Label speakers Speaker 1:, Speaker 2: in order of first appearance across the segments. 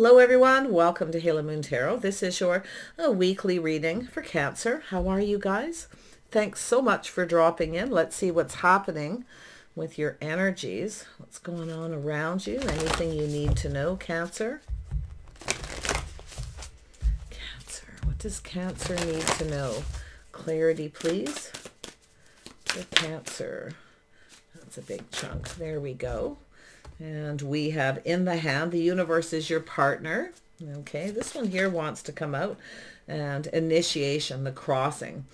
Speaker 1: Hello everyone, welcome to Halo Moon Tarot. This is your uh, weekly reading for Cancer. How are you guys? Thanks so much for dropping in. Let's see what's happening with your energies. What's going on around you? Anything you need to know, Cancer? Cancer. What does Cancer need to know? Clarity, please. For Cancer. That's a big chunk. There we go. And we have in the hand, the universe is your partner. Okay, this one here wants to come out. And initiation, the crossing.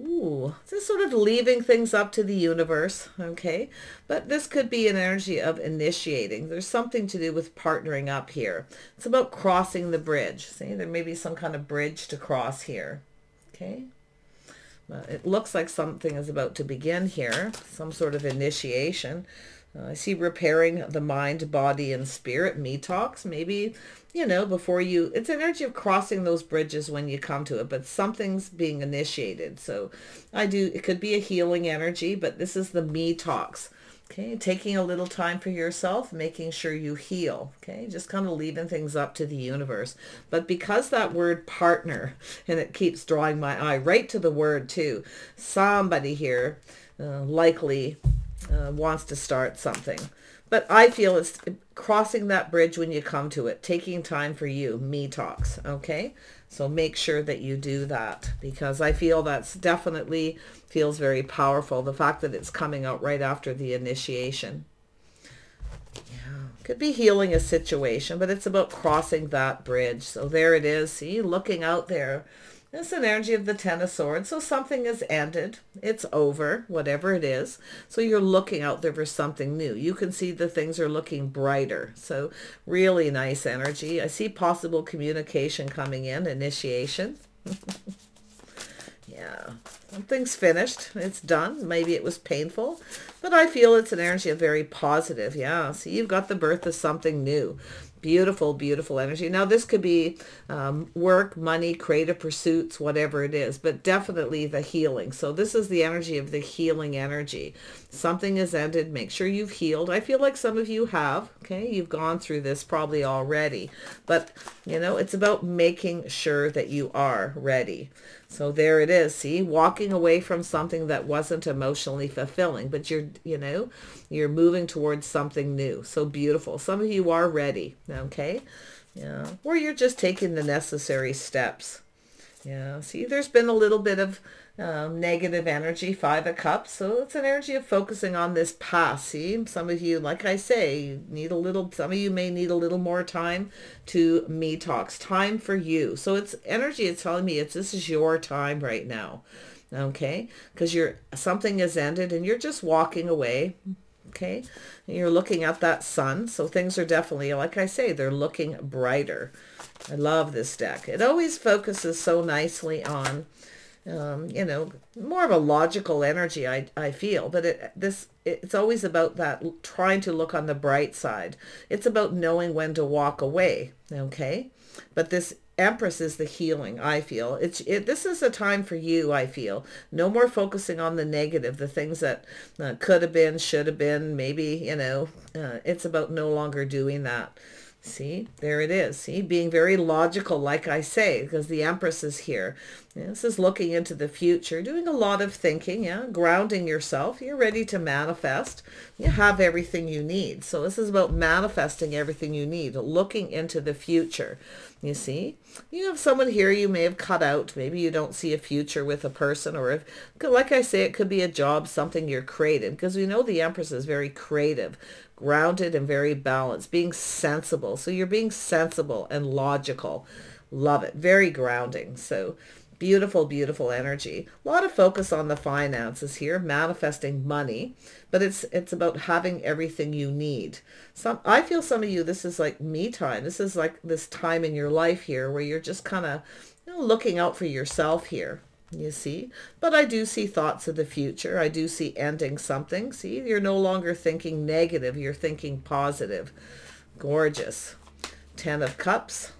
Speaker 1: Ooh, just sort of leaving things up to the universe, okay? But this could be an energy of initiating. There's something to do with partnering up here. It's about crossing the bridge. See, there may be some kind of bridge to cross here, okay? it looks like something is about to begin here, some sort of initiation. Uh, I see repairing the mind, body, and spirit, me talks. Maybe, you know, before you, it's an energy of crossing those bridges when you come to it, but something's being initiated. So I do, it could be a healing energy, but this is the me talks. Okay, taking a little time for yourself, making sure you heal. Okay, just kind of leaving things up to the universe. But because that word partner, and it keeps drawing my eye right to the word too, somebody here uh, likely uh, wants to start something. But I feel it's crossing that bridge when you come to it, taking time for you, me talks, okay? So make sure that you do that because I feel that's definitely feels very powerful. The fact that it's coming out right after the initiation. Yeah, could be healing a situation, but it's about crossing that bridge. So there it is. See, looking out there it's an energy of the Ten of Swords. So something is ended. It's over, whatever it is. So you're looking out there for something new. You can see the things are looking brighter. So really nice energy. I see possible communication coming in, initiation. yeah, something's finished. It's done. Maybe it was painful, but I feel it's an energy of very positive. Yeah, see, you've got the birth of something new. Beautiful, beautiful energy. Now, this could be um, work, money, creative pursuits, whatever it is, but definitely the healing. So this is the energy of the healing energy. Something has ended. Make sure you've healed. I feel like some of you have. Okay, you've gone through this probably already. But, you know, it's about making sure that you are ready. So there it is. See, walking away from something that wasn't emotionally fulfilling, but you're, you know, you're moving towards something new. So beautiful. Some of you are ready. Okay. Yeah. Or you're just taking the necessary steps. Yeah. See, there's been a little bit of um, negative energy, five of cups. So it's an energy of focusing on this past. See, some of you, like I say, need a little, some of you may need a little more time to me talks, time for you. So it's energy. It's telling me it's, this is your time right now. Okay. Because you're, something has ended and you're just walking away. Okay. And you're looking at that sun. So things are definitely, like I say, they're looking brighter. I love this deck. It always focuses so nicely on um, you know, more of a logical energy, I, I feel. But it, this it's always about that trying to look on the bright side. It's about knowing when to walk away, okay? But this Empress is the healing, I feel. It's it, This is a time for you, I feel. No more focusing on the negative, the things that uh, could have been, should have been, maybe, you know. Uh, it's about no longer doing that. See, there it is. See, being very logical, like I say, because the Empress is here. This is looking into the future, doing a lot of thinking, yeah, grounding yourself. You're ready to manifest. You have everything you need. So this is about manifesting everything you need, looking into the future. You see, you have someone here you may have cut out. Maybe you don't see a future with a person or if, like I say, it could be a job, something you're creative because we know the Empress is very creative, grounded and very balanced, being sensible. So you're being sensible and logical. Love it. Very grounding. So Beautiful, beautiful energy. A lot of focus on the finances here, manifesting money, but it's it's about having everything you need. Some I feel some of you, this is like me time. This is like this time in your life here where you're just kind of you know, looking out for yourself here. You see, but I do see thoughts of the future. I do see ending something. See, you're no longer thinking negative. You're thinking positive. Gorgeous. Ten of Cups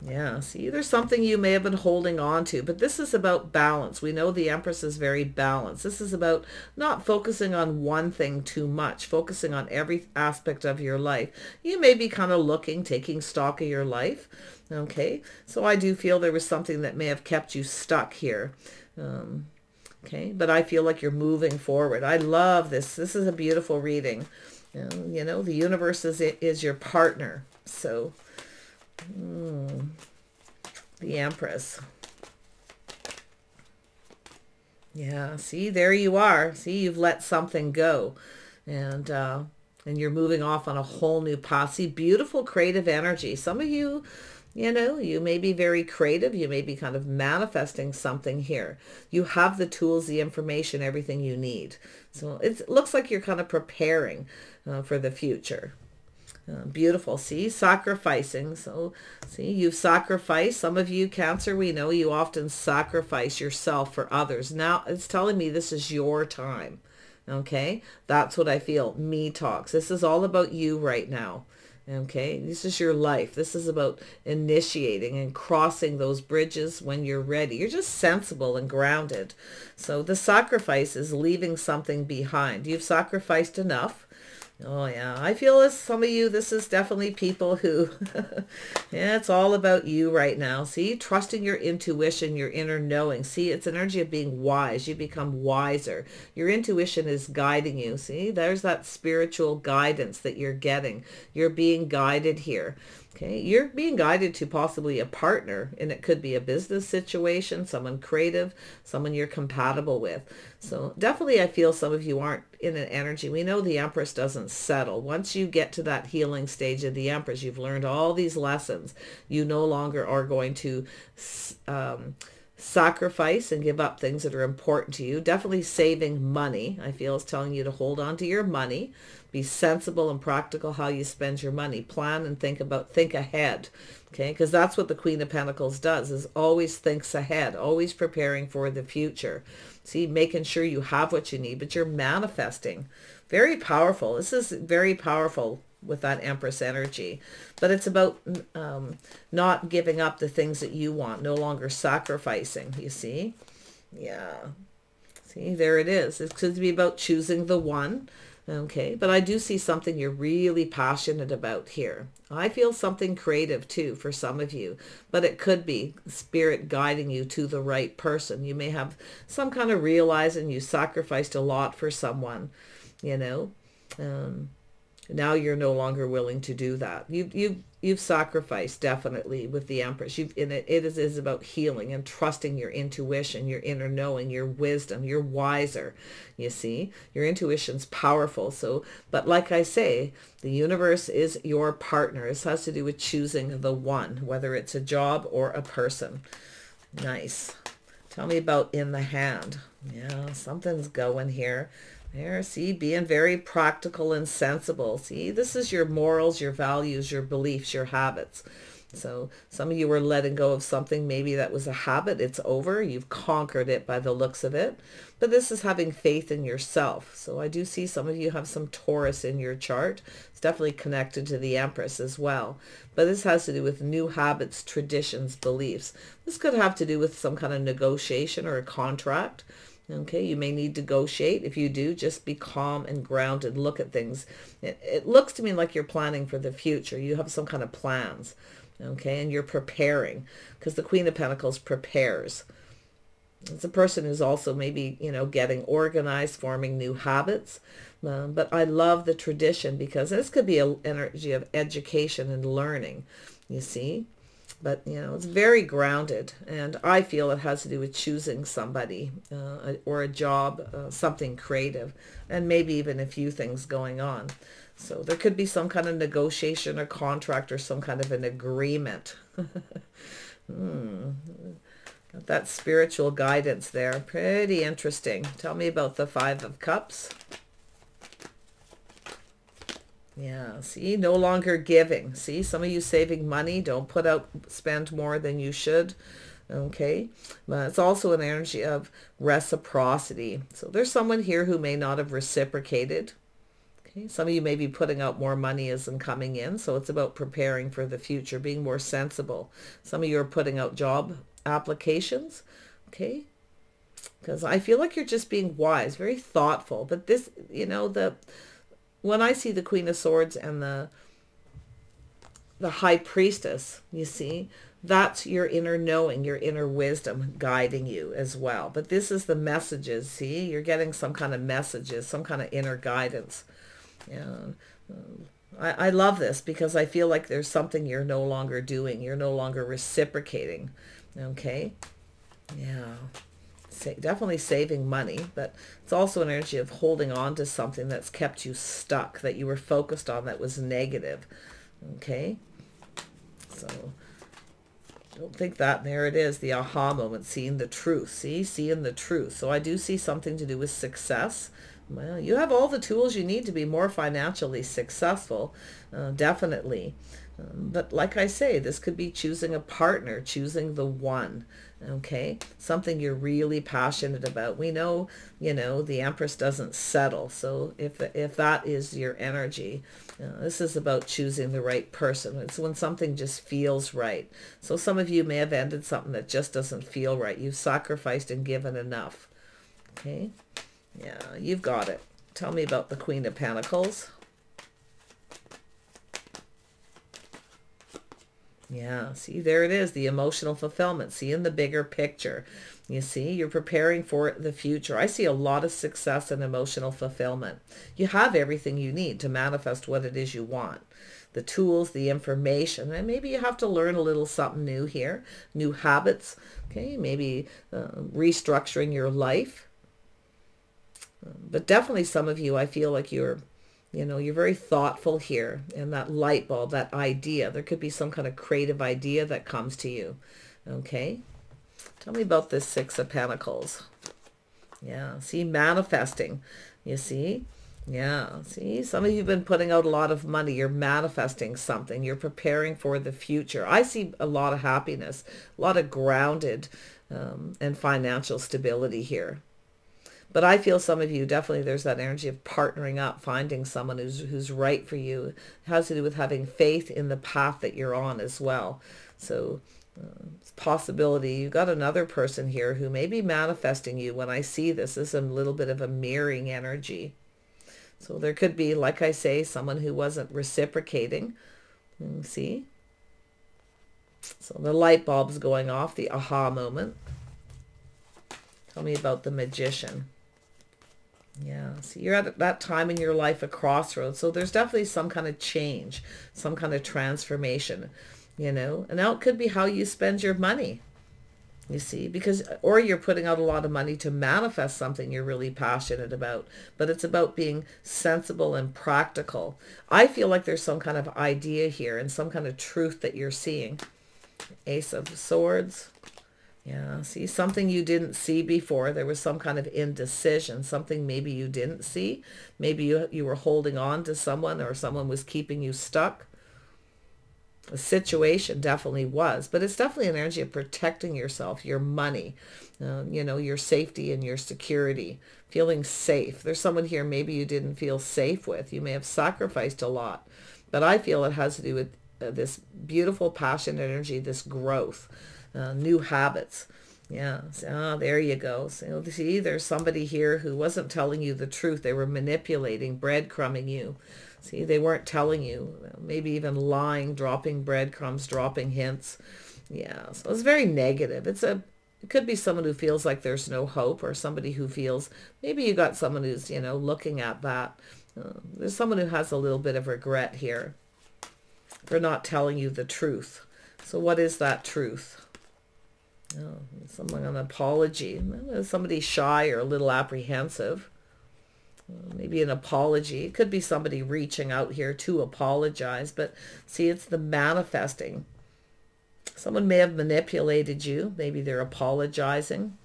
Speaker 1: Yeah, see, there's something you may have been holding on to, but this is about balance. We know the Empress is very balanced. This is about not focusing on one thing too much, focusing on every aspect of your life. You may be kind of looking, taking stock of your life. Okay, so I do feel there was something that may have kept you stuck here. Um, okay, but I feel like you're moving forward. I love this. This is a beautiful reading. you know, the universe is, is your partner. So Mm. The Empress. Yeah, see, there you are. See, you've let something go. And, uh, and you're moving off on a whole new posse. Beautiful creative energy. Some of you, you know, you may be very creative. You may be kind of manifesting something here. You have the tools, the information, everything you need. So it looks like you're kind of preparing uh, for the future. Uh, beautiful. See, sacrificing. So, see, you've sacrificed. Some of you, Cancer, we know you often sacrifice yourself for others. Now, it's telling me this is your time. Okay? That's what I feel. Me talks. This is all about you right now. Okay? This is your life. This is about initiating and crossing those bridges when you're ready. You're just sensible and grounded. So the sacrifice is leaving something behind. You've sacrificed enough Oh yeah, I feel as some of you, this is definitely people who, yeah, it's all about you right now. See, trusting your intuition, your inner knowing. See, it's an energy of being wise. You become wiser. Your intuition is guiding you. See, there's that spiritual guidance that you're getting. You're being guided here. Okay, you're being guided to possibly a partner, and it could be a business situation, someone creative, someone you're compatible with. So definitely I feel some of you aren't in an energy. We know the Empress doesn't settle. Once you get to that healing stage of the Empress, you've learned all these lessons. You no longer are going to um, sacrifice and give up things that are important to you. Definitely saving money. I feel is telling you to hold on to your money. Be sensible and practical how you spend your money. Plan and think about, think ahead. Okay, because that's what the Queen of Pentacles does, is always thinks ahead, always preparing for the future. See, making sure you have what you need, but you're manifesting. Very powerful. This is very powerful with that Empress energy. But it's about um, not giving up the things that you want, no longer sacrificing, you see? Yeah. See, there it is. Going to be about choosing the one Okay, but I do see something you're really passionate about here. I feel something creative too for some of you, but it could be spirit guiding you to the right person. You may have some kind of realizing you sacrificed a lot for someone, you know. Um, now you're no longer willing to do that. You you you've sacrificed definitely with the Empress. You've in it it is, is about healing and trusting your intuition, your inner knowing, your wisdom. You're wiser. You see, your intuition's powerful. So, but like I say, the universe is your partner. This has to do with choosing the one, whether it's a job or a person. Nice. Tell me about in the hand. Yeah, something's going here. There, see, being very practical and sensible. See, this is your morals, your values, your beliefs, your habits. So some of you were letting go of something. Maybe that was a habit. It's over. You've conquered it by the looks of it. But this is having faith in yourself. So I do see some of you have some Taurus in your chart. It's definitely connected to the Empress as well. But this has to do with new habits, traditions, beliefs. This could have to do with some kind of negotiation or a contract. Okay, you may need to negotiate. If you do, just be calm and grounded. Look at things. It, it looks to me like you're planning for the future. You have some kind of plans. Okay, and you're preparing because the Queen of Pentacles prepares. It's a person who's also maybe, you know, getting organized, forming new habits. Um, but I love the tradition because this could be an energy of education and learning, you see but you know it's very grounded and i feel it has to do with choosing somebody uh, or a job uh, something creative and maybe even a few things going on. So there could be some kind of negotiation or contract or some kind of an agreement. Hmm. Got that spiritual guidance there. Pretty interesting. Tell me about the five of cups yeah, see, no longer giving. See, some of you saving money. Don't put out, spend more than you should. Okay, but it's also an energy of reciprocity. So there's someone here who may not have reciprocated. Okay, some of you may be putting out more money as in coming in, so it's about preparing for the future, being more sensible. Some of you are putting out job applications, okay? Because I feel like you're just being wise, very thoughtful. But this, you know, the when I see the Queen of Swords and the the High Priestess, you see, that's your inner knowing, your inner wisdom guiding you as well. But this is the messages, see? You're getting some kind of messages, some kind of inner guidance. Yeah. I, I love this because I feel like there's something you're no longer doing. You're no longer reciprocating. Okay? Yeah. Definitely saving money, but it's also an energy of holding on to something that's kept you stuck, that you were focused on that was negative. Okay? So don't think that. There it is, the aha moment, seeing the truth. See, seeing the truth. So I do see something to do with success. Well, you have all the tools you need to be more financially successful, uh, definitely. Um, but like I say, this could be choosing a partner, choosing the one okay? Something you're really passionate about. We know you know the empress doesn't settle. So if if that is your energy uh, this is about choosing the right person. It's when something just feels right. So some of you may have ended something that just doesn't feel right. You've sacrificed and given enough. Okay? Yeah you've got it. Tell me about the queen of pentacles Yeah, see, there it is, the emotional fulfillment. See, in the bigger picture, you see, you're preparing for the future. I see a lot of success and emotional fulfillment. You have everything you need to manifest what it is you want. The tools, the information, and maybe you have to learn a little something new here, new habits, okay, maybe uh, restructuring your life. But definitely some of you, I feel like you're you know, you're very thoughtful here and that light bulb, that idea. There could be some kind of creative idea that comes to you. Okay. Tell me about this Six of Pentacles. Yeah. See, manifesting. You see? Yeah. See, some of you have been putting out a lot of money. You're manifesting something. You're preparing for the future. I see a lot of happiness, a lot of grounded um, and financial stability here. But I feel some of you, definitely there's that energy of partnering up, finding someone who's, who's right for you. It has to do with having faith in the path that you're on as well. So uh, possibility. You've got another person here who may be manifesting you. When I see this, this is a little bit of a mirroring energy. So there could be, like I say, someone who wasn't reciprocating. See? So the light bulb's going off, the aha moment. Tell me about the magician. Yeah, so you're at that time in your life, a crossroads. So there's definitely some kind of change, some kind of transformation, you know. And now it could be how you spend your money, you see, because, or you're putting out a lot of money to manifest something you're really passionate about. But it's about being sensible and practical. I feel like there's some kind of idea here and some kind of truth that you're seeing. Ace of Swords. Yeah, see, something you didn't see before. There was some kind of indecision, something maybe you didn't see. Maybe you, you were holding on to someone or someone was keeping you stuck. The situation definitely was, but it's definitely an energy of protecting yourself, your money, uh, you know, your safety and your security, feeling safe. There's someone here maybe you didn't feel safe with. You may have sacrificed a lot, but I feel it has to do with uh, this beautiful passion energy, this growth uh, new habits. Yeah, so, oh, there you go. So see, there's somebody here who wasn't telling you the truth. They were manipulating, breadcrumbing you. See, they weren't telling you, maybe even lying, dropping breadcrumbs, dropping hints. Yeah, so it's very negative. It's a, it could be someone who feels like there's no hope or somebody who feels, maybe you got someone who's, you know, looking at that. Uh, there's someone who has a little bit of regret here for not telling you the truth. So what is that truth? Oh, something an apology. Somebody shy or a little apprehensive. Uh, maybe an apology. It could be somebody reaching out here to apologize. But see, it's the manifesting. Someone may have manipulated you. Maybe they're apologizing.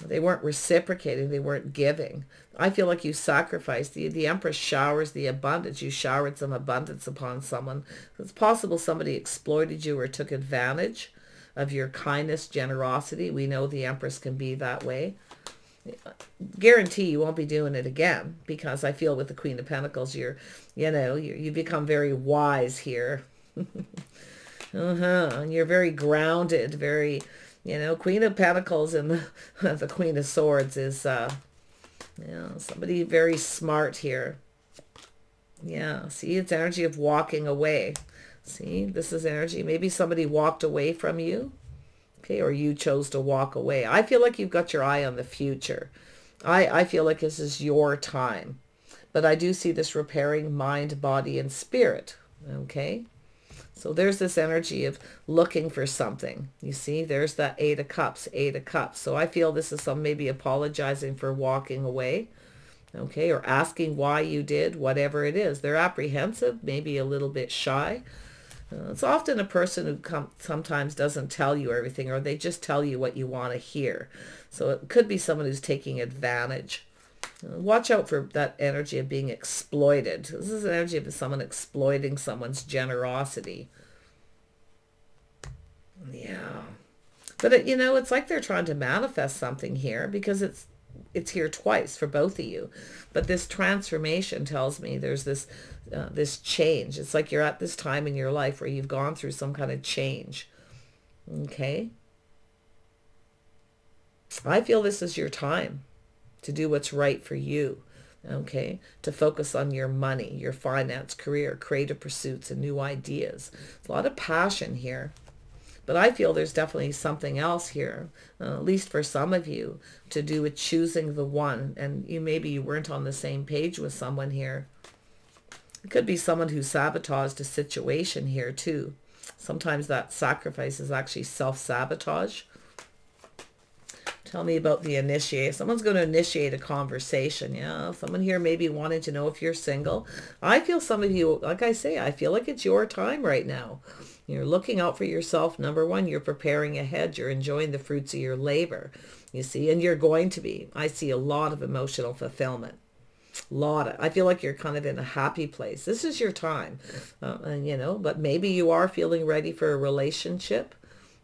Speaker 1: They weren't reciprocating. They weren't giving. I feel like you sacrificed. The, the Empress showers the abundance. You showered some abundance upon someone. It's possible somebody exploited you or took advantage of your kindness, generosity. We know the Empress can be that way. guarantee you won't be doing it again because I feel with the Queen of Pentacles, you're, you know, you, you become very wise here. uh-huh. And you're very grounded, very, you know, Queen of Pentacles and the, the Queen of Swords is, uh, you know, somebody very smart here. Yeah, see, it's energy of walking away. See, this is energy. Maybe somebody walked away from you okay or you chose to walk away. I feel like you've got your eye on the future. I i feel like this is your time. But i do see this repairing mind body and spirit okay? So there's this energy of looking for something. You see there's that eight of cups eight of cups. So i feel this is some maybe apologizing for walking away okay or asking why you did whatever it is. They're apprehensive maybe a little bit shy it's often a person who sometimes doesn't tell you everything or they just tell you what you want to hear. So it could be someone who's taking advantage. Uh, watch out for that energy of being exploited. This is an energy of someone exploiting someone's generosity. Yeah. But, it, you know, it's like they're trying to manifest something here because it's it's here twice for both of you. But this transformation tells me there's this uh, this change. It's like you're at this time in your life where you've gone through some kind of change. Okay? I feel this is your time to do what's right for you. Okay? To focus on your money, your finance, career, creative pursuits, and new ideas. a lot of passion here. But I feel there's definitely something else here, uh, at least for some of you, to do with choosing the one. And you maybe you weren't on the same page with someone here. It could be someone who sabotaged a situation here too. Sometimes that sacrifice is actually self-sabotage. Tell me about the initiate. Someone's going to initiate a conversation. Yeah, someone here maybe wanting to know if you're single. I feel some of you, like I say, I feel like it's your time right now. You're looking out for yourself. Number one, you're preparing ahead. You're enjoying the fruits of your labor, you see, and you're going to be. I see a lot of emotional fulfillment. Lot of, I feel like you're kind of in a happy place. This is your time, uh, and you know, but maybe you are feeling ready for a relationship.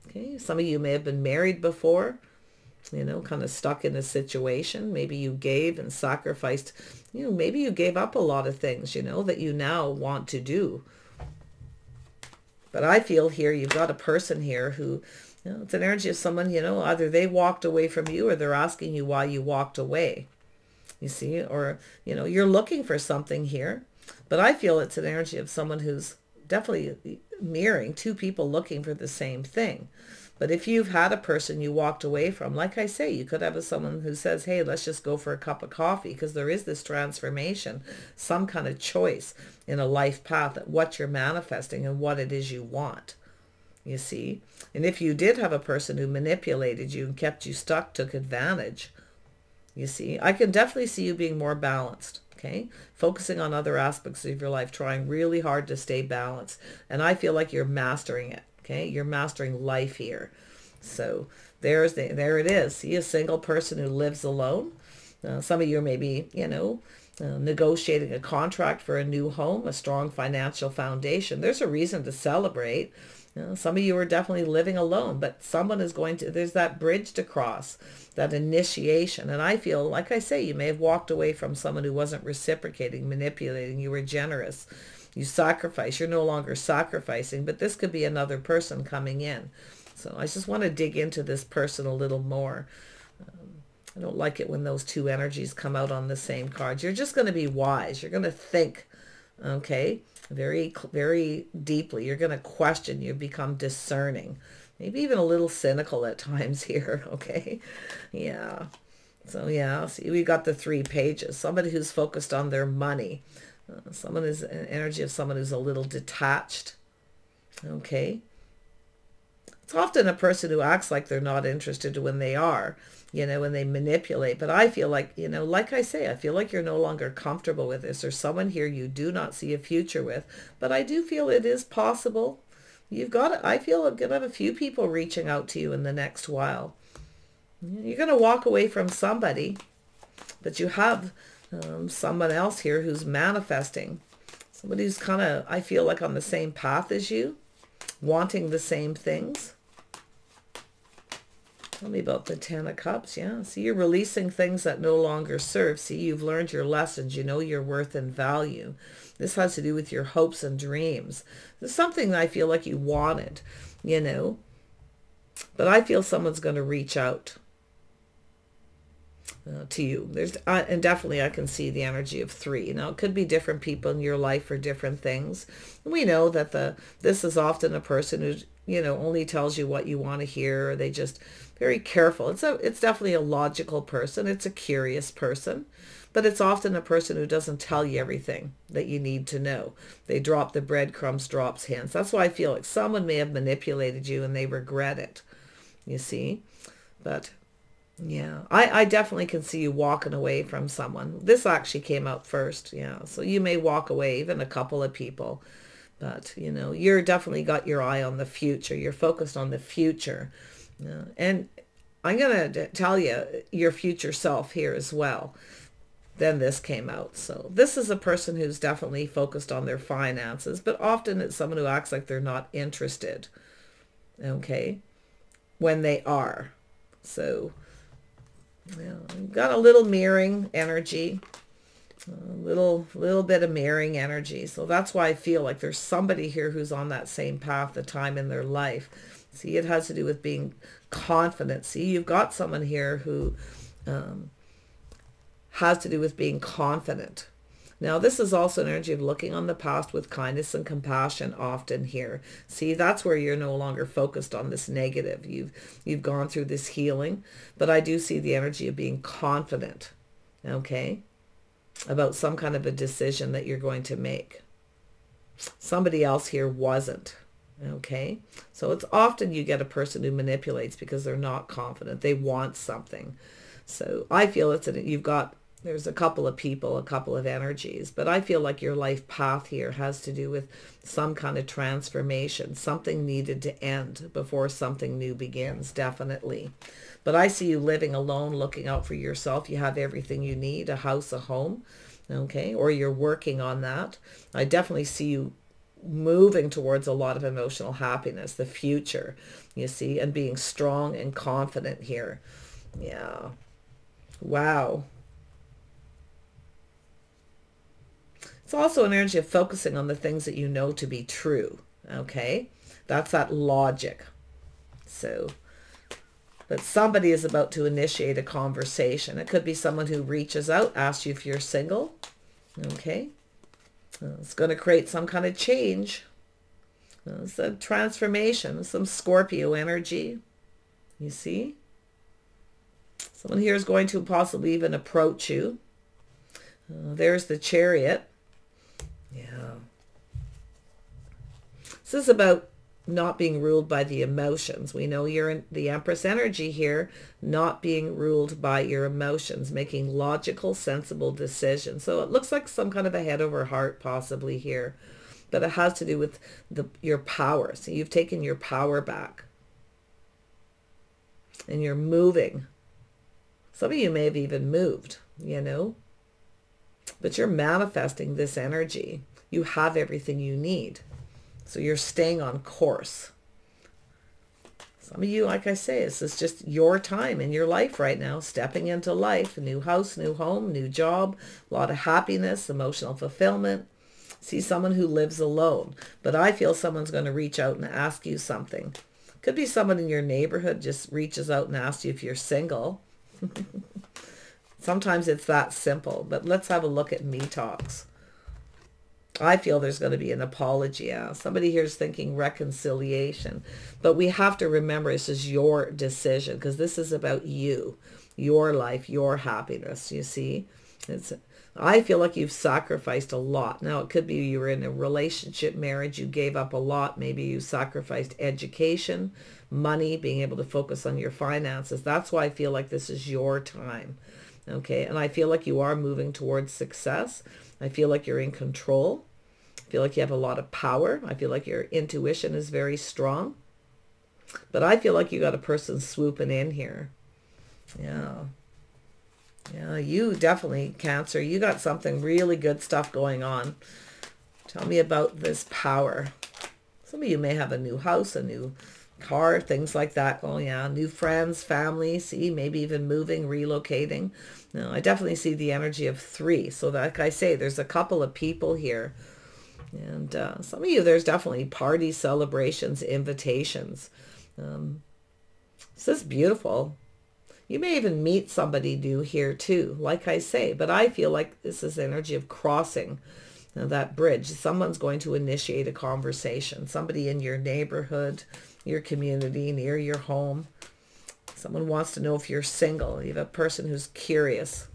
Speaker 1: Okay, some of you may have been married before, you know, kind of stuck in a situation. Maybe you gave and sacrificed, you know, maybe you gave up a lot of things, you know, that you now want to do. But I feel here you've got a person here who, you know, it's an energy of someone, you know, either they walked away from you or they're asking you why you walked away. You see, or, you know, you're looking for something here. But I feel it's an energy of someone who's definitely mirroring two people looking for the same thing. But if you've had a person you walked away from, like I say, you could have a, someone who says, hey, let's just go for a cup of coffee because there is this transformation, some kind of choice in a life path at what you're manifesting and what it is you want. You see? And if you did have a person who manipulated you and kept you stuck, took advantage, you see, I can definitely see you being more balanced okay focusing on other aspects of your life trying really hard to stay balanced and i feel like you're mastering it Okay, you're mastering life here. So there's the, there it is. See a single person who lives alone. Uh, some of you may be, you know, uh, negotiating a contract for a new home, a strong financial foundation. There's a reason to celebrate. You know, some of you are definitely living alone, but someone is going to, there's that bridge to cross, that initiation. And I feel, like I say, you may have walked away from someone who wasn't reciprocating, manipulating. You were generous you sacrifice. You're no longer sacrificing, but this could be another person coming in. So I just want to dig into this person a little more. Um, I don't like it when those two energies come out on the same card. You're just going to be wise. You're going to think, okay, very, very deeply. You're going to question. You become discerning. Maybe even a little cynical at times here, okay? Yeah. So yeah, see, we got the three pages. Somebody who's focused on their money. Uh, someone is an energy of someone who's a little detached. Okay. It's often a person who acts like they're not interested when they are, you know, when they manipulate. But I feel like, you know, like I say, I feel like you're no longer comfortable with this. There's someone here you do not see a future with. But I do feel it is possible. You've got, I feel I'm going to have a few people reaching out to you in the next while. You're going to walk away from somebody, but you have um, someone else here who's manifesting. Somebody who's kind of, I feel like on the same path as you, wanting the same things. Tell me about the Ten of Cups. Yeah. See, you're releasing things that no longer serve. See, you've learned your lessons. You know your worth and value. This has to do with your hopes and dreams. It's something that I feel like you wanted, you know. But I feel someone's going to reach out uh, to you. There's uh, and definitely I can see the energy of three. Now it could be different people in your life for different things. We know that the this is often a person who you know only tells you what you want to hear. Or they just very careful. It's a it's definitely a logical person. It's a curious person. But it's often a person who doesn't tell you everything that you need to know. They drop the breadcrumbs, drops hints. That's why I feel like someone may have manipulated you and they regret it. You see? But yeah, I, I definitely can see you walking away from someone. This actually came out first. Yeah, so you may walk away, even a couple of people. But, you know, you're definitely got your eye on the future. You're focused on the future. Yeah. And I'm going to tell you your future self here as well. Then this came out. So this is a person who's definitely focused on their finances, but often it's someone who acts like they're not interested. Okay. When they are. So yeah, got a little mirroring energy, a little little bit of mirroring energy. So that's why I feel like there's somebody here who's on that same path, the time in their life. See, it has to do with being confident. See, you've got someone here who um, has to do with being confident. Now, this is also an energy of looking on the past with kindness and compassion often here. See, that's where you're no longer focused on this negative. You've, you've gone through this healing, but I do see the energy of being confident, okay, about some kind of a decision that you're going to make. Somebody else here wasn't. Okay, so it's often you get a person who manipulates because they're not confident. They want something. So I feel it's that you've got there's a couple of people, a couple of energies, but I feel like your life path here has to do with some kind of transformation. Something needed to end before something new begins, definitely. But I see you living alone, looking out for yourself. You have everything you need, a house, a home, okay? Or you're working on that. I definitely see you moving towards a lot of emotional happiness, the future, you see, and being strong and confident here. Yeah. Wow. It's also an energy of focusing on the things that you know to be true. Okay. That's that logic. So, but somebody is about to initiate a conversation. It could be someone who reaches out, asks you if you're single. Okay. It's going to create some kind of change. It's a transformation, some Scorpio energy. You see? Someone here is going to possibly even approach you. Uh, there's the chariot. Yeah. This is about not being ruled by the emotions. We know you're in the Empress energy here, not being ruled by your emotions, making logical, sensible decisions. So it looks like some kind of a head over heart possibly here, but it has to do with the your power. So you've taken your power back and you're moving. Some of you may have even moved, you know, but you're manifesting this energy. You have everything you need. So you're staying on course. Some of you, like I say, this is just your time in your life right now, stepping into life, a new house, new home, new job, a lot of happiness, emotional fulfillment. See someone who lives alone, but I feel someone's going to reach out and ask you something. Could be someone in your neighborhood just reaches out and asks you if you're single. Sometimes it's that simple, but let's have a look at me talks. I feel there's going to be an apology. Yeah. Somebody here is thinking reconciliation. But we have to remember this is your decision because this is about you, your life, your happiness, you see. It's I feel like you've sacrificed a lot. Now, it could be you were in a relationship, marriage, you gave up a lot. Maybe you sacrificed education, money, being able to focus on your finances. That's why I feel like this is your time. Okay. And I feel like you are moving towards success. I feel like you're in control. I feel like you have a lot of power. I feel like your intuition is very strong. But I feel like you got a person swooping in here. Yeah. Yeah, you definitely, Cancer, you got something really good stuff going on. Tell me about this power. Some of you may have a new house, a new car, things like that. Oh yeah, new friends, family, see, maybe even moving, relocating. No, I definitely see the energy of three. So like I say, there's a couple of people here. And uh, some of you, there's definitely party celebrations, invitations. Um, this is beautiful. You may even meet somebody new here too, like I say, but I feel like this is energy of crossing that bridge. Someone's going to initiate a conversation. Somebody in your neighborhood, your community, near your home. Someone wants to know if you're single. You have a person who's curious.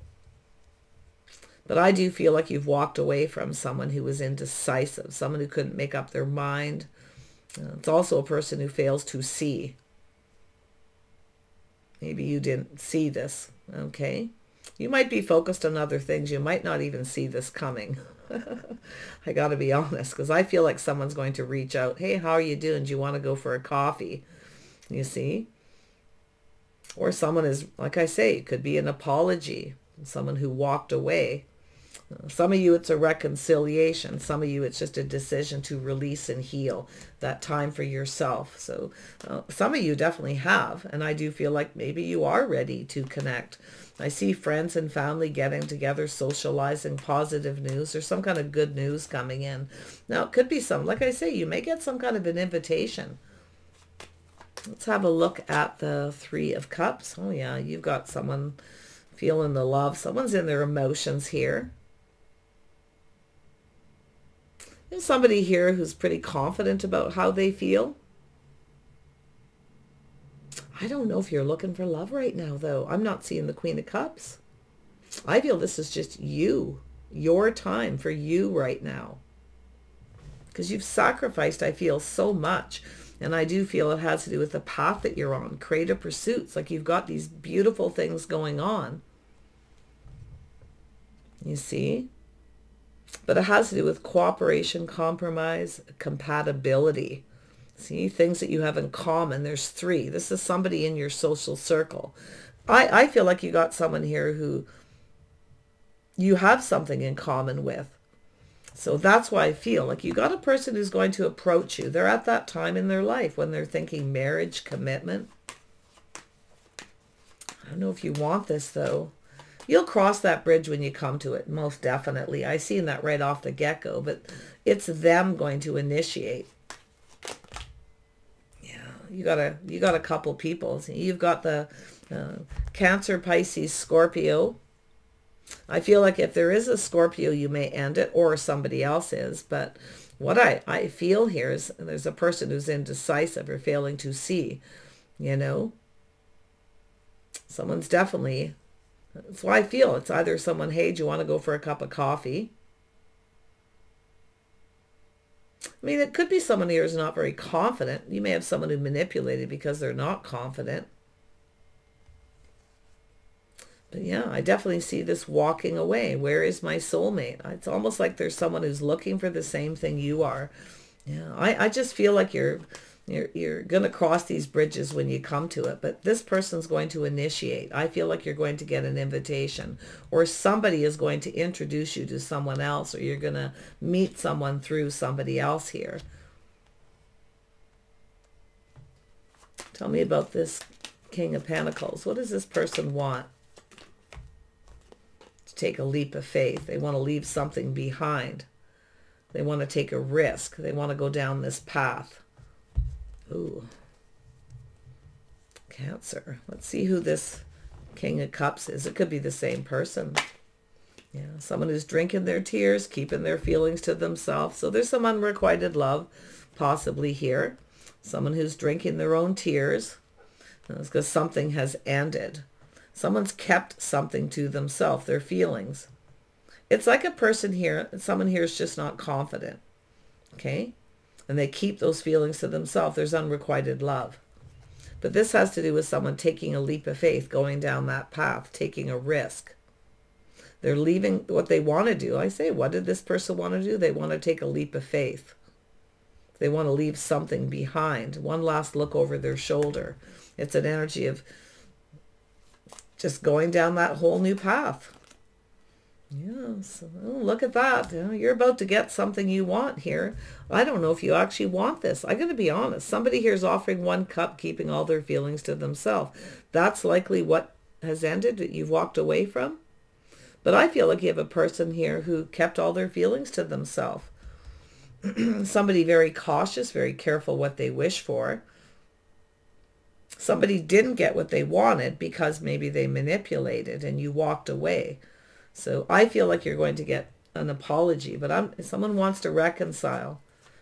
Speaker 1: But I do feel like you've walked away from someone who was indecisive, someone who couldn't make up their mind. Uh, it's also a person who fails to see. Maybe you didn't see this, okay? You might be focused on other things. You might not even see this coming. I got to be honest because I feel like someone's going to reach out. Hey, how are you doing? Do you want to go for a coffee? You see? Or someone is, like I say, it could be an apology. Someone who walked away. Some of you, it's a reconciliation. Some of you, it's just a decision to release and heal that time for yourself. So uh, some of you definitely have. And I do feel like maybe you are ready to connect I see friends and family getting together, socializing, positive news, or some kind of good news coming in. Now, it could be some, like I say, you may get some kind of an invitation. Let's have a look at the Three of Cups. Oh, yeah, you've got someone feeling the love. Someone's in their emotions here. There's somebody here who's pretty confident about how they feel. I don't know if you're looking for love right now, though. I'm not seeing the Queen of Cups. I feel this is just you, your time for you right now. Because you've sacrificed, I feel, so much. And I do feel it has to do with the path that you're on, creative pursuits. Like you've got these beautiful things going on. You see? But it has to do with cooperation, compromise, compatibility. See, things that you have in common. There's three. This is somebody in your social circle. I, I feel like you got someone here who you have something in common with. So that's why I feel like you got a person who's going to approach you. They're at that time in their life when they're thinking marriage, commitment. I don't know if you want this though. You'll cross that bridge when you come to it, most definitely. I seen that right off the get-go, but it's them going to initiate Yeah, you got a you got a couple people. You've got the uh, Cancer, Pisces, Scorpio. I feel like if there is a Scorpio, you may end it, or somebody else is. But what I I feel here is there's a person who's indecisive or failing to see. You know, someone's definitely. That's I feel it's either someone, hey, do you want to go for a cup of coffee? I mean, it could be someone here who's not very confident. You may have someone who manipulated because they're not confident. But yeah, I definitely see this walking away. Where is my soulmate? It's almost like there's someone who's looking for the same thing you are. Yeah, I, I just feel like you're you're, you're going to cross these bridges when you come to it, but this person's going to initiate. I feel like you're going to get an invitation or somebody is going to introduce you to someone else or you're going to meet someone through somebody else here. Tell me about this King of Pentacles. What does this person want? To take a leap of faith. They want to leave something behind. They want to take a risk. They want to go down this path. Ooh. Cancer. Let's see who this King of Cups is. It could be the same person. Yeah, someone who's drinking their tears, keeping their feelings to themselves. So there's some unrequited love possibly here. Someone who's drinking their own tears. It's because something has ended. Someone's kept something to themselves, their feelings. It's like a person here, someone here is just not confident. Okay? And they keep those feelings to themselves, there's unrequited love. But this has to do with someone taking a leap of faith, going down that path, taking a risk. They're leaving what they want to do. I say, what did this person want to do? They want to take a leap of faith. They want to leave something behind. One last look over their shoulder. It's an energy of just going down that whole new path. Yes. Look at that. You're about to get something you want here. I don't know if you actually want this. I'm going to be honest. Somebody here is offering one cup, keeping all their feelings to themselves. That's likely what has ended that you've walked away from. But I feel like you have a person here who kept all their feelings to themselves. Somebody very cautious, very careful what they wish for. Somebody didn't get what they wanted because maybe they manipulated and you walked away. So I feel like you're going to get an apology, but I'm, if someone wants to reconcile.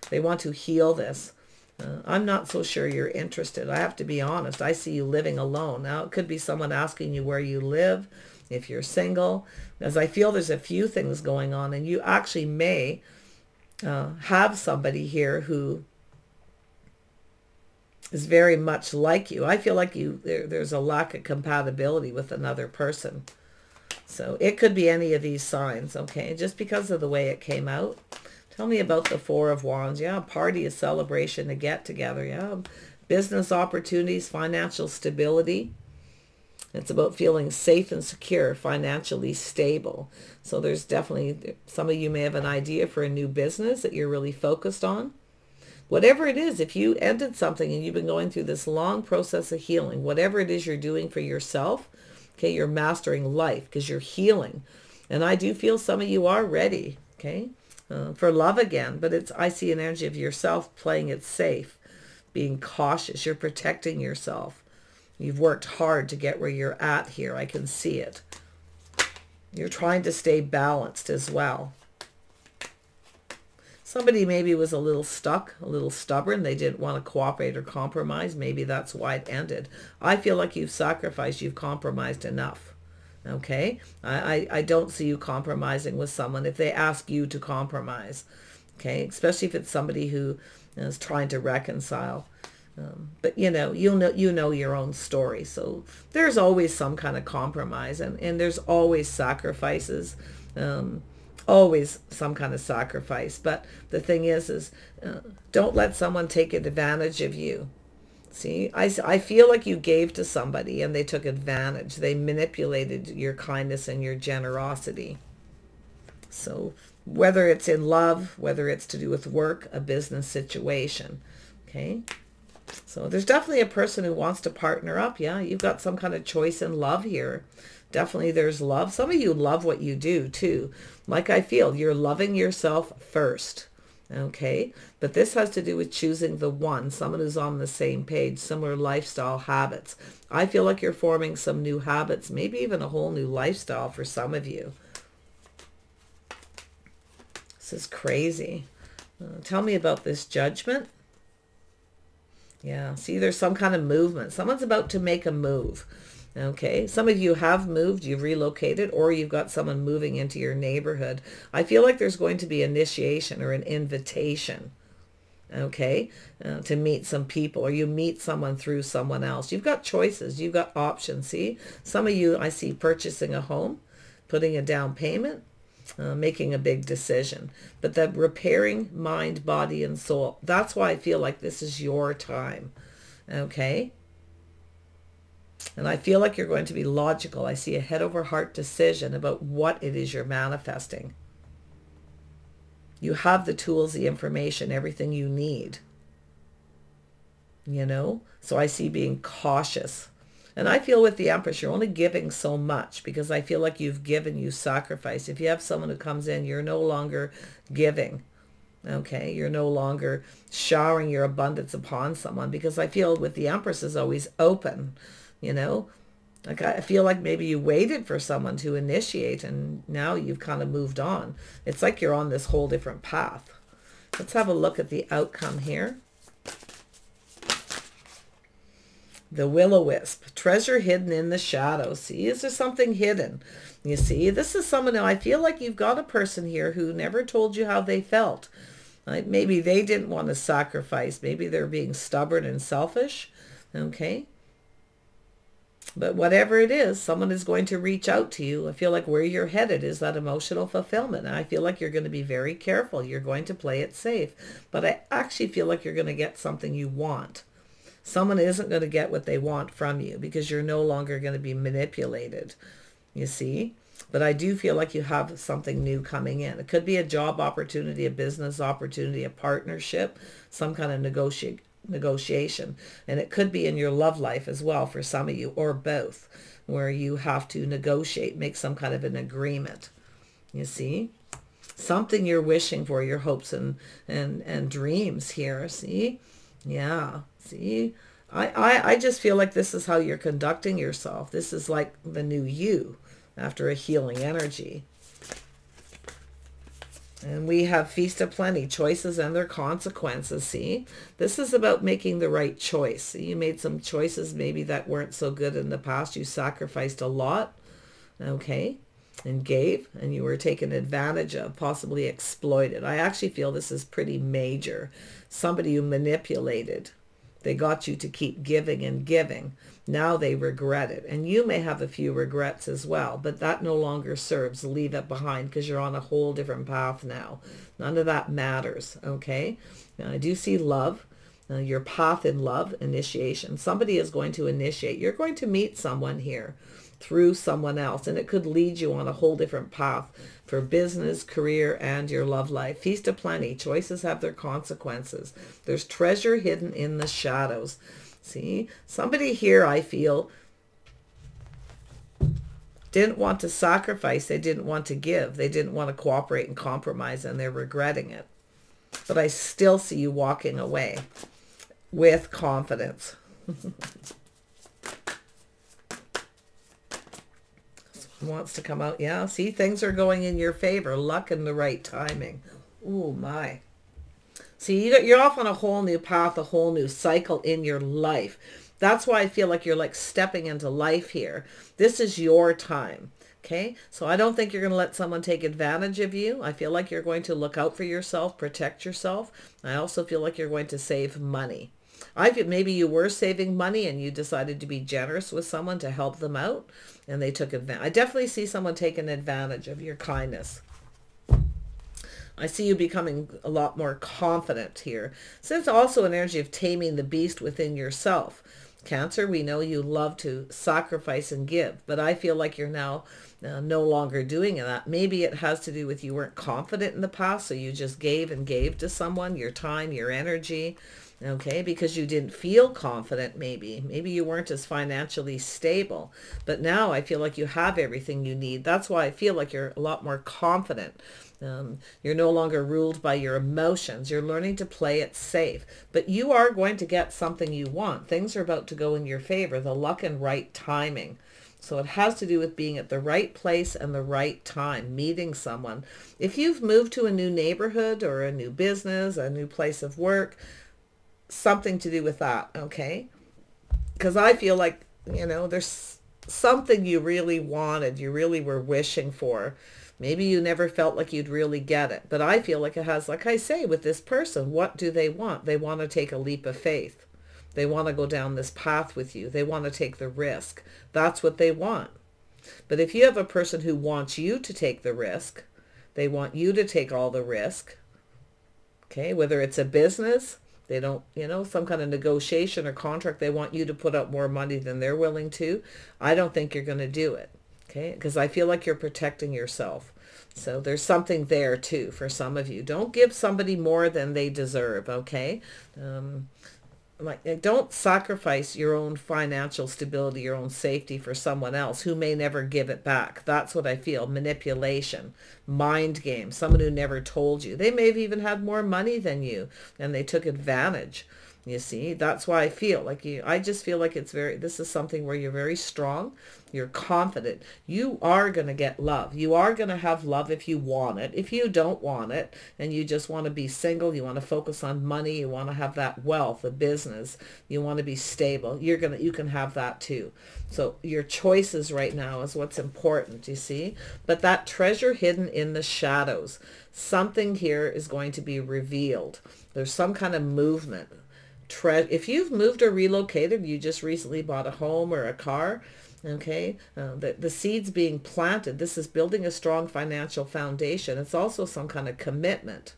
Speaker 1: They want to heal this. Uh, I'm not so sure you're interested. I have to be honest. I see you living alone. Now, it could be someone asking you where you live, if you're single, as I feel there's a few things going on, and you actually may uh, have somebody here who is very much like you. I feel like you there, there's a lack of compatibility with another person. So it could be any of these signs, okay? Just because of the way it came out. Tell me about the Four of Wands. Yeah, party, a celebration, a get-together. Yeah, business opportunities, financial stability. It's about feeling safe and secure, financially stable. So there's definitely, some of you may have an idea for a new business that you're really focused on. Whatever it is, if you ended something and you've been going through this long process of healing, whatever it is you're doing for yourself, okay, you're mastering life because you're healing. And I do feel some of you are ready, okay, uh, for love again. But it's I see an energy of yourself playing it safe, being cautious. You're protecting yourself. You've worked hard to get where you're at here. I can see it. You're trying to stay balanced as well. Somebody maybe was a little stuck, a little stubborn. They didn't want to cooperate or compromise. Maybe that's why it ended. I feel like you've sacrificed, you've compromised enough. Okay? I, I, I don't see you compromising with someone if they ask you to compromise. Okay? Especially if it's somebody who is trying to reconcile. Um, but you know, you know, you know your own story. So there's always some kind of compromise and, and there's always sacrifices. Um, always some kind of sacrifice. But the thing is, is uh, don't let someone take advantage of you. See, I, I feel like you gave to somebody and they took advantage. They manipulated your kindness and your generosity. So whether it's in love, whether it's to do with work, a business situation, okay? So there's definitely a person who wants to partner up. Yeah, you've got some kind of choice in love here. Definitely there's love. Some of you love what you do too. Like I feel, you're loving yourself first. Okay, but this has to do with choosing the one, someone who's on the same page, similar lifestyle habits. I feel like you're forming some new habits, maybe even a whole new lifestyle for some of you. This is crazy. Uh, tell me about this judgment. Yeah, see, there's some kind of movement. Someone's about to make a move. Okay, some of you have moved, you've relocated, or you've got someone moving into your neighborhood. I feel like there's going to be initiation or an invitation, okay, uh, to meet some people, or you meet someone through someone else. You've got choices, you've got options. See, some of you I see purchasing a home, putting a down payment, uh, making a big decision. But the repairing mind, body, and soul, that's why I feel like this is your time, okay? And I feel like you're going to be logical. I see a head over heart decision about what it is you're manifesting. You have the tools, the information, everything you need. You know? So I see being cautious. And I feel with the Empress, you're only giving so much because I feel like you've given, you sacrifice. If you have someone who comes in, you're no longer giving. Okay, you're no longer showering your abundance upon someone because I feel with the Empress is always open you know like I feel like maybe you waited for someone to initiate and now you've kind of moved on. It's like you're on this whole different path. Let's have a look at the outcome here. The will-o-wisp, treasure hidden in the shadow. See, is there something hidden? You see, this is someone I feel like you've got a person here who never told you how they felt. Like maybe they didn't want to sacrifice. Maybe they're being stubborn and selfish. Okay. But whatever it is, someone is going to reach out to you. I feel like where you're headed is that emotional fulfillment. I feel like you're going to be very careful. You're going to play it safe. But I actually feel like you're going to get something you want. Someone isn't going to get what they want from you because you're no longer going to be manipulated. You see? But I do feel like you have something new coming in. It could be a job opportunity, a business opportunity, a partnership, some kind of negotiate negotiation. And it could be in your love life as well for some of you, or both, where you have to negotiate, make some kind of an agreement. You see? Something you're wishing for, your hopes and, and, and dreams here. See? Yeah. See? I, I, I just feel like this is how you're conducting yourself. This is like the new you after a healing energy. And we have Feast of Plenty, choices and their consequences. See, this is about making the right choice. You made some choices maybe that weren't so good in the past. You sacrificed a lot, okay, and gave, and you were taken advantage of, possibly exploited. I actually feel this is pretty major. Somebody who manipulated. They got you to keep giving and giving. Now they regret it. And you may have a few regrets as well, but that no longer serves. Leave it behind because you're on a whole different path now. None of that matters, okay? Now, I do see love, uh, your path in love, initiation. Somebody is going to initiate. You're going to meet someone here through someone else, and it could lead you on a whole different path for business, career, and your love life. Feast of plenty. Choices have their consequences. There's treasure hidden in the shadows. See, somebody here, I feel, didn't want to sacrifice. They didn't want to give. They didn't want to cooperate and compromise, and they're regretting it. But I still see you walking away with confidence. wants to come out. Yeah, see, things are going in your favor. Luck and the right timing. Oh, my. See, you got, you're off on a whole new path, a whole new cycle in your life. That's why I feel like you're like stepping into life here. This is your time. Okay, so I don't think you're going to let someone take advantage of you. I feel like you're going to look out for yourself, protect yourself. I also feel like you're going to save money. I feel maybe you were saving money and you decided to be generous with someone to help them out and they took advantage. I definitely see someone taking advantage of your kindness. I see you becoming a lot more confident here. So it's also an energy of taming the beast within yourself. Cancer, we know you love to sacrifice and give, but I feel like you're now uh, no longer doing that. Maybe it has to do with you weren't confident in the past, so you just gave and gave to someone your time, your energy, okay, because you didn't feel confident maybe. Maybe you weren't as financially stable, but now I feel like you have everything you need. That's why I feel like you're a lot more confident. Um, you're no longer ruled by your emotions. You're learning to play it safe. But you are going to get something you want. Things are about to go in your favor. The luck and right timing. So it has to do with being at the right place and the right time, meeting someone. If you've moved to a new neighborhood or a new business, a new place of work, something to do with that, okay? Because I feel like, you know, there's something you really wanted, you really were wishing for Maybe you never felt like you'd really get it. But I feel like it has, like I say, with this person, what do they want? They want to take a leap of faith. They want to go down this path with you. They want to take the risk. That's what they want. But if you have a person who wants you to take the risk, they want you to take all the risk, okay, whether it's a business, they don't, you know, some kind of negotiation or contract, they want you to put up more money than they're willing to. I don't think you're going to do it okay? Because I feel like you're protecting yourself. So there's something there too for some of you. Don't give somebody more than they deserve, okay? Um, like eh, don't sacrifice your own financial stability, your own safety for someone else who may never give it back. That's what I feel. Manipulation, mind game, someone who never told you. They may have even had more money than you and they took advantage. You see, that's why I feel like you, I just feel like it's very, this is something where you're very strong. You're confident. You are going to get love. You are going to have love if you want it. If you don't want it and you just want to be single, you want to focus on money, you want to have that wealth, a business, you want to be stable, you're going to, you can have that too. So your choices right now is what's important, you see? But that treasure hidden in the shadows, something here is going to be revealed. There's some kind of movement tre- if you've moved or relocated, you just recently bought a home or a car, okay, uh, the, the seeds being planted, this is building a strong financial foundation. It's also some kind of commitment.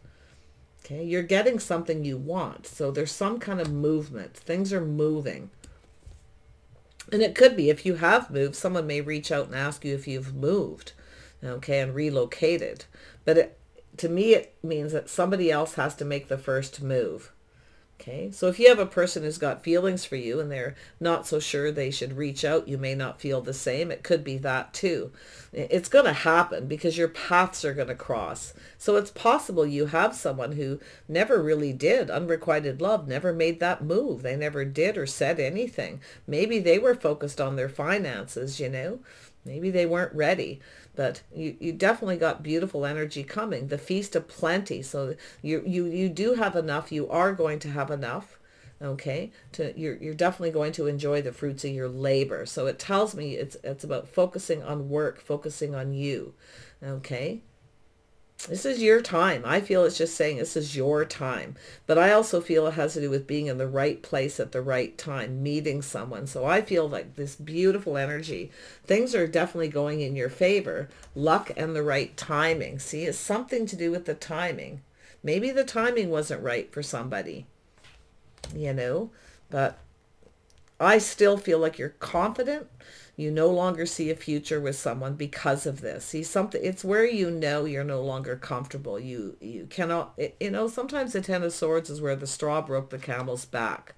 Speaker 1: Okay, you're getting something you want. So there's some kind of movement. Things are moving. And it could be if you have moved, someone may reach out and ask you if you've moved. okay, and relocated. But it, to me, it means that somebody else has to make the first move. Okay, so if you have a person who's got feelings for you and they're not so sure they should reach out, you may not feel the same. It could be that too. It's going to happen because your paths are going to cross. So it's possible you have someone who never really did unrequited love, never made that move. They never did or said anything. Maybe they were focused on their finances, you know. Maybe they weren't ready, but you, you definitely got beautiful energy coming. The feast of plenty. So you, you, you do have enough. You are going to have enough. Okay. To, you're, you're definitely going to enjoy the fruits of your labor. So it tells me it's, it's about focusing on work, focusing on you. Okay. This is your time. I feel it's just saying this is your time. But I also feel it has to do with being in the right place at the right time, meeting someone. So I feel like this beautiful energy. Things are definitely going in your favor. Luck and the right timing. See, it's something to do with the timing. Maybe the timing wasn't right for somebody, you know, but I still feel like you're confident you no longer see a future with someone because of this. See something it's where you know you're no longer comfortable. You you cannot it, you know sometimes the 10 of swords is where the straw broke the camel's back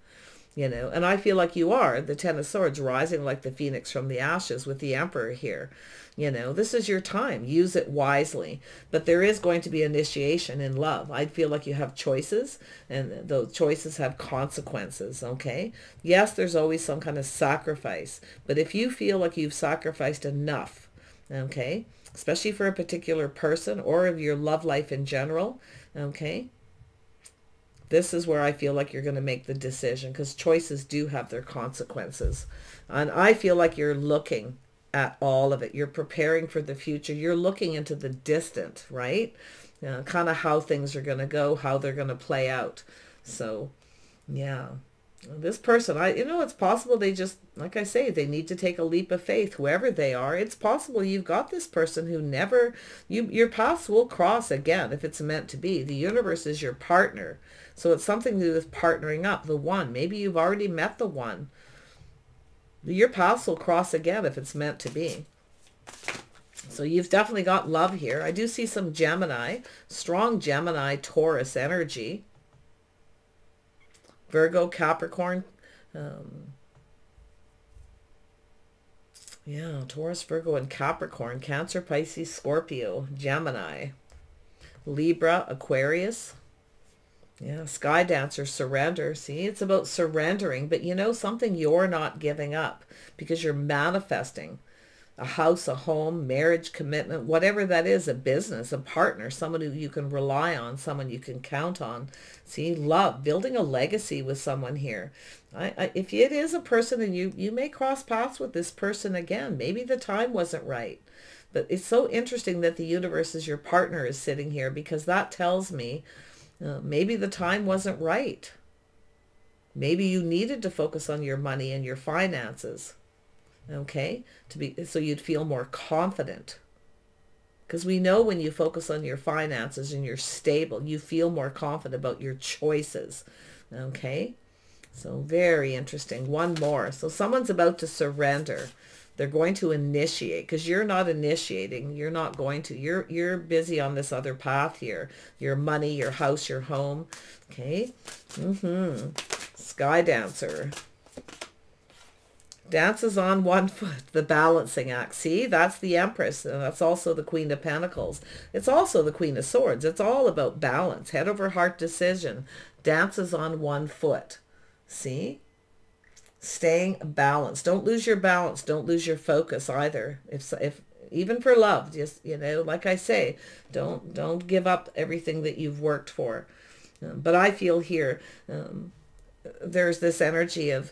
Speaker 1: you know and i feel like you are. The ten of swords rising like the phoenix from the ashes with the emperor here. You know this is your time. Use it wisely. But there is going to be initiation in love. I feel like you have choices and those choices have consequences okay? Yes there's always some kind of sacrifice. But if you feel like you've sacrificed enough okay especially for a particular person or of your love life in general okay this is where I feel like you're going to make the decision because choices do have their consequences. And I feel like you're looking at all of it. You're preparing for the future. You're looking into the distant, right? You know, kind of how things are going to go, how they're going to play out. So, yeah. This person, I you know, it's possible they just, like I say, they need to take a leap of faith, whoever they are. It's possible you've got this person who never, you your paths will cross again if it's meant to be. The universe is your partner. So it's something to do with partnering up, the one. Maybe you've already met the one. Your paths will cross again if it's meant to be. So you've definitely got love here. I do see some Gemini, strong Gemini, Taurus energy. Virgo, Capricorn. Um, yeah, Taurus, Virgo, and Capricorn. Cancer, Pisces, Scorpio, Gemini. Libra, Aquarius. Yeah, Sky Dancer, surrender. See, it's about surrendering, but you know something you're not giving up because you're manifesting a house, a home, marriage, commitment, whatever that is, a business, a partner, someone who you can rely on, someone you can count on. See, love, building a legacy with someone here. I, I, if it is a person and you, you may cross paths with this person again, maybe the time wasn't right. But it's so interesting that the universe as your partner is sitting here because that tells me uh, maybe the time wasn't right. Maybe you needed to focus on your money and your finances. Okay? To be so you'd feel more confident. Because we know when you focus on your finances and you're stable, you feel more confident about your choices. Okay? So very interesting. One more. So someone's about to surrender. They're going to initiate because you're not initiating. You're not going to. You're you're busy on this other path here. Your money, your house, your home. Okay. Mm-hmm. Sky Dancer. Dances on one foot, the balancing act. See, that's the Empress, and that's also the Queen of Pentacles. It's also the Queen of Swords. It's all about balance, head over heart decision. Dances on one foot. See? Staying balanced. Don't lose your balance. Don't lose your focus either. If if even for love, just you know, like I say, don't don't give up everything that you've worked for. Um, but I feel here um, there's this energy of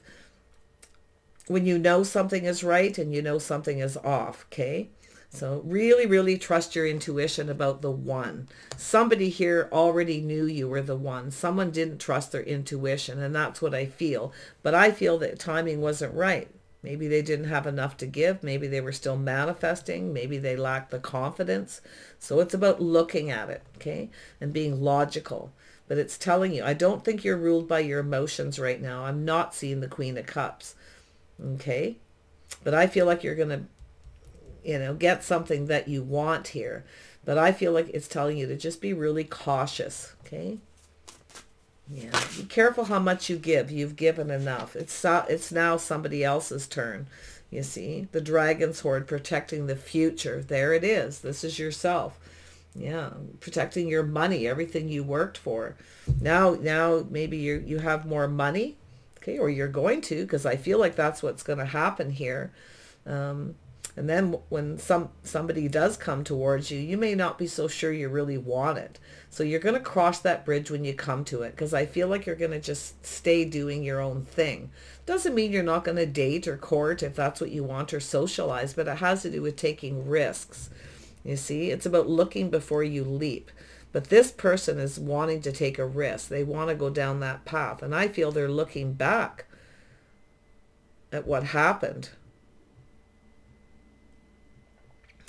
Speaker 1: when you know something is right and you know something is off. Okay. So really, really trust your intuition about the one. Somebody here already knew you were the one. Someone didn't trust their intuition, and that's what I feel. But I feel that timing wasn't right. Maybe they didn't have enough to give. Maybe they were still manifesting. Maybe they lacked the confidence. So it's about looking at it, okay, and being logical. But it's telling you, I don't think you're ruled by your emotions right now. I'm not seeing the Queen of Cups, okay? But I feel like you're going to you know, get something that you want here. But I feel like it's telling you to just be really cautious, okay? Yeah, be careful how much you give. You've given enough. It's it's now somebody else's turn. You see, the dragon's hoard protecting the future. There it is. This is yourself. Yeah, protecting your money, everything you worked for. Now, now maybe you you have more money, okay, or you're going to, because I feel like that's what's going to happen here. Um, and then when some somebody does come towards you, you may not be so sure you really want it. So you're going to cross that bridge when you come to it because I feel like you're going to just stay doing your own thing. Doesn't mean you're not going to date or court if that's what you want or socialize, but it has to do with taking risks. You see, it's about looking before you leap. But this person is wanting to take a risk. They want to go down that path. And I feel they're looking back at what happened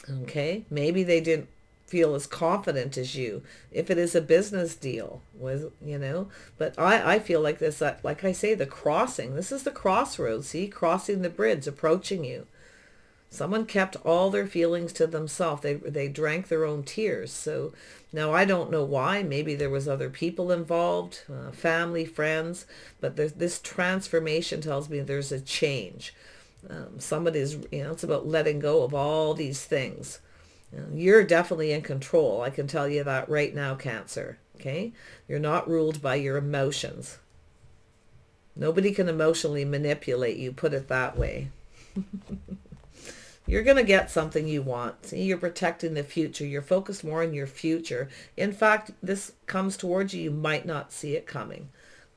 Speaker 1: Okay, maybe they didn't feel as confident as you if it is a business deal was you know but i i feel like this uh, like i say the crossing this is the crossroads see crossing the bridge approaching you. Someone kept all their feelings to themselves they they drank their own tears so now i don't know why maybe there was other people involved uh, family friends but this transformation tells me there's a change um, somebody's, you know, it's about letting go of all these things. You're definitely in control. I can tell you that right now, Cancer. Okay? You're not ruled by your emotions. Nobody can emotionally manipulate you, put it that way. you're going to get something you want. See, you're protecting the future. You're focused more on your future. In fact, this comes towards you. You might not see it coming.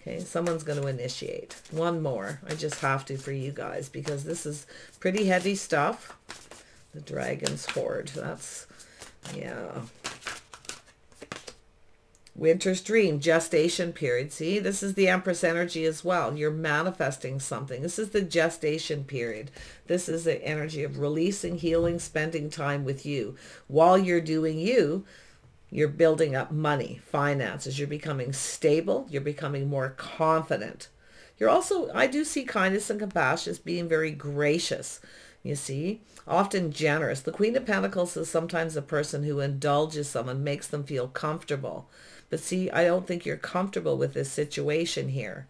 Speaker 1: Okay, someone's going to initiate. One more. I just have to for you guys because this is pretty heavy stuff. The Dragon's Hoard. That's, yeah. Winter's Dream, gestation period. See, this is the Empress energy as well. You're manifesting something. This is the gestation period. This is the energy of releasing, healing, spending time with you. While you're doing you, you're building up money, finances. You're becoming stable. You're becoming more confident. You're also, I do see kindness and compassion as being very gracious. You see, often generous. The Queen of Pentacles is sometimes a person who indulges someone, makes them feel comfortable. But see, I don't think you're comfortable with this situation here.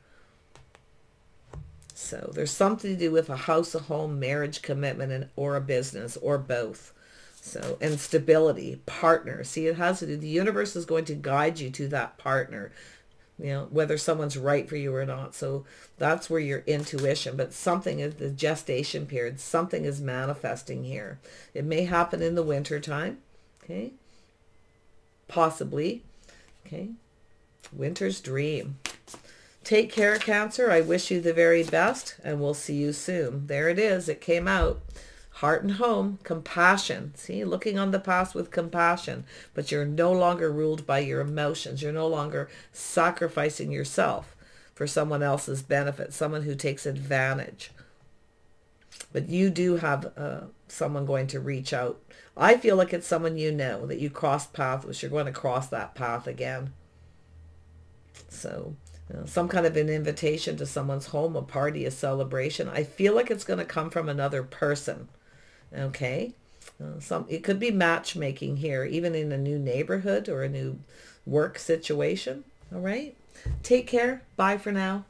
Speaker 1: So there's something to do with a house, a home, marriage, commitment, and, or a business, or both. So, and stability, partner. See, it has to do, the universe is going to guide you to that partner, you know, whether someone's right for you or not. So that's where your intuition, but something is the gestation period. Something is manifesting here. It may happen in the winter time. Okay. Possibly. Okay. Winter's dream. Take care, Cancer. I wish you the very best, and we'll see you soon. There it is. It came out heart and home, compassion. See, looking on the past with compassion, but you're no longer ruled by your emotions. You're no longer sacrificing yourself for someone else's benefit, someone who takes advantage. But you do have uh, someone going to reach out. I feel like it's someone you know that you crossed paths with. You're going to cross that path again. So you know, some kind of an invitation to someone's home, a party, a celebration. I feel like it's going to come from another person. Okay. Uh, some It could be matchmaking here, even in a new neighborhood or a new work situation. All right. Take care. Bye for now.